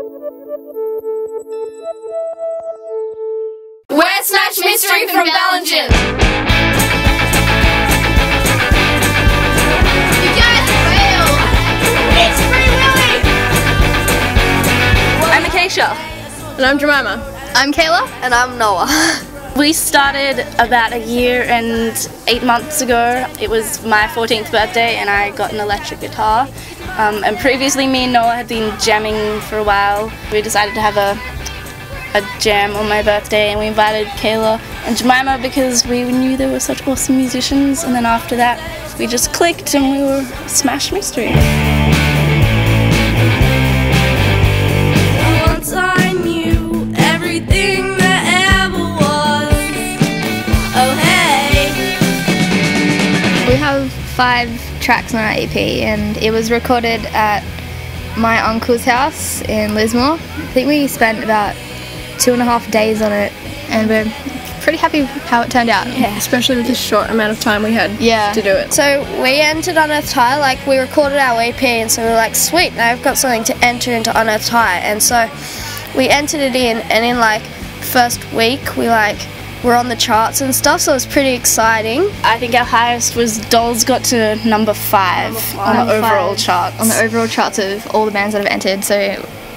We're Smash Mystery from Bellingen. You guys failed. It's Free Willy. I'm Acacia. And I'm Jemima. I'm Kayla. And I'm Noah. We started about a year and eight months ago. It was my 14th birthday and I got an electric guitar. Um, and previously me and Noah had been jamming for a while. We decided to have a, a jam on my birthday and we invited Kayla and Jemima because we knew they were such awesome musicians and then after that we just clicked and we were Smash Mystery. Five tracks on our EP, and it was recorded at my uncle's house in Lismore. I think we spent about two and a half days on it, and we're pretty happy how it turned out. Yeah. Especially with the short amount of time we had Yeah. to do it. So we entered on Unearthed High, like we recorded our EP, and so we were like, sweet, now I've got something to enter into on Unearthed High. And so we entered it in, and in like first week, we like were on the charts and stuff, so it was pretty exciting. I think our highest was Dolls got to number five, on the overall five charts. On the overall charts of all the bands that have entered, so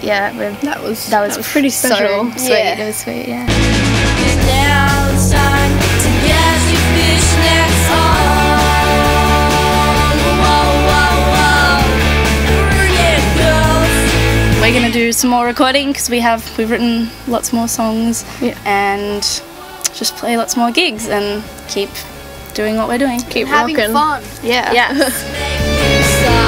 yeah, we're, That was that was, pretty special. So sweet. Yeah. It was sweet. Yeah. It's time to. We're do some more recording because we have we've written lots more songs Yeah. and just play lots more gigs and keep doing what we're doing. Keep Having rocking. fun. Yeah. Yeah.